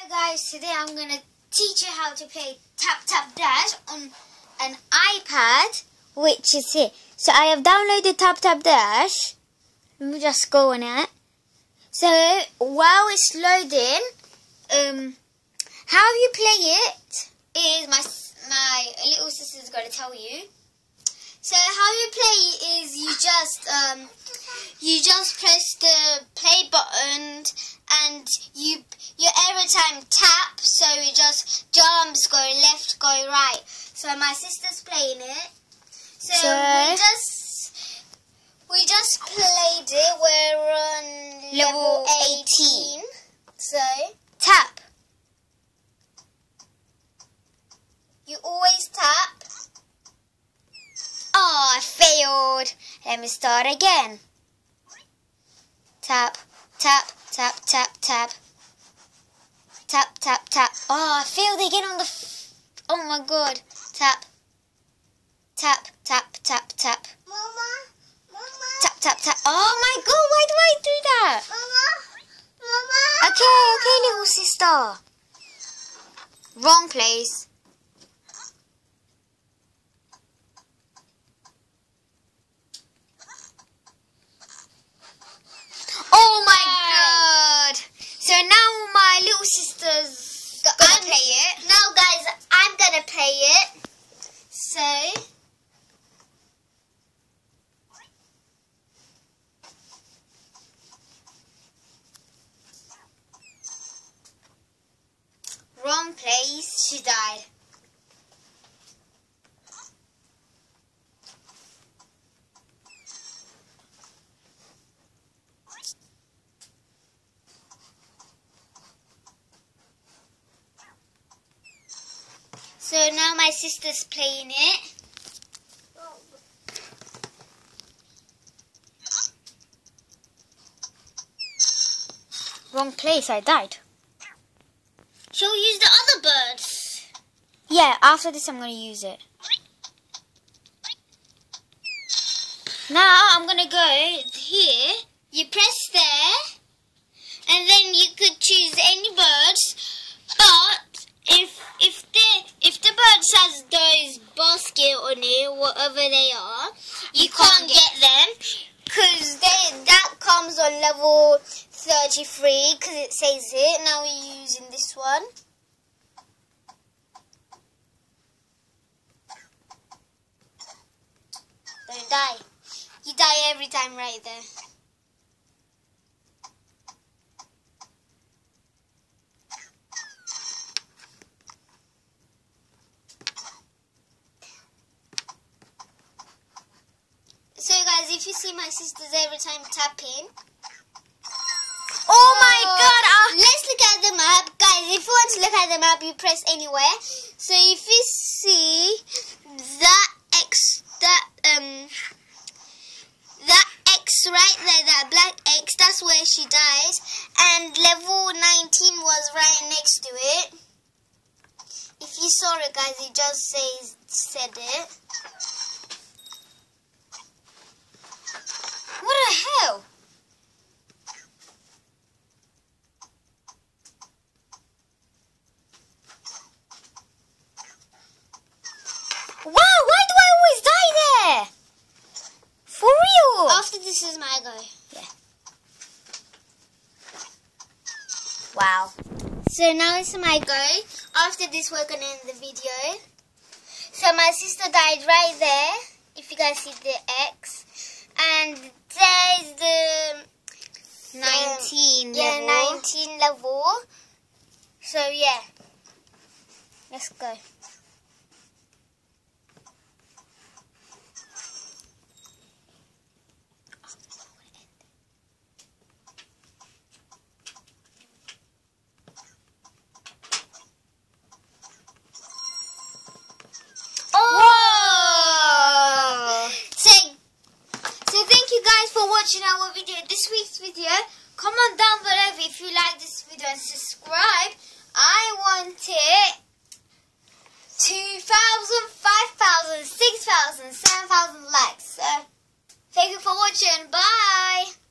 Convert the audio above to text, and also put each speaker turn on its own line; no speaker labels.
Hey guys, today I'm gonna teach you how to play Tap Tap Dash on an iPad, which is here. So I have downloaded Tap Tap Dash. Let me just go on it. So while it's loading, um, how you play it is my my little sister's gonna tell you. So how you play is you just um you just press the play button and you your every time tap so it just jumps go left go right. So my sister's playing it. So,
So-
we just we just played it. We're on level
Level
18. So
Tap.
you always tap.
Oh, I failed. Let me start again. Tap, tap, tap, tap, tap. Tap, tap, tap. Oh, I failed again on the. F- oh my god. Tap. Tap, tap, tap, tap.
Mama, mama,
Tap, tap, tap. Oh my god, why do I do that?
mama, mama.
Okay, okay, little sister. Wrong place. Oh my god! So now my little sister's
Go-
gonna
I'm-
play it.
Now, guys, I'm gonna play it. So,
Wrong place. She died. So now my sister's playing it. Wrong place, I died.
she'll use the.
Yeah, after this I'm gonna use it. Now I'm gonna go here.
You press there, and then you could choose any birds. But if if the if the birds has those basket on it, whatever they are, you, can't, get them because that comes on level thirty three because it says it. Now we're using this one. Die. You die every time right there. So guys, if you see my sisters every time tapping,
Oh my oh. god! I-
let's look at the map, guys. If you want to look at the map, you press anywhere. So if you see that X, that um, that X right there, that black X, that's where she dies, and level 19 was right next to it. If you saw it, guys, it just says said it.
What the hell? Wow, why do I always die there? For real?
After this is my go.
Wow.
So now it's my go. After this, we're gonna end the video. So my sister died right there. If you guys see the X, and there's the
19
yeah
level.
19 level. So yeah, let's go.
Whoa!
So, so thank you guys for watching our video, this week's video. Comment down below if you like this video and subscribe. I want it 2,000, 5,000, 6,000, 7,000 likes. So, thank you for watching. Bye.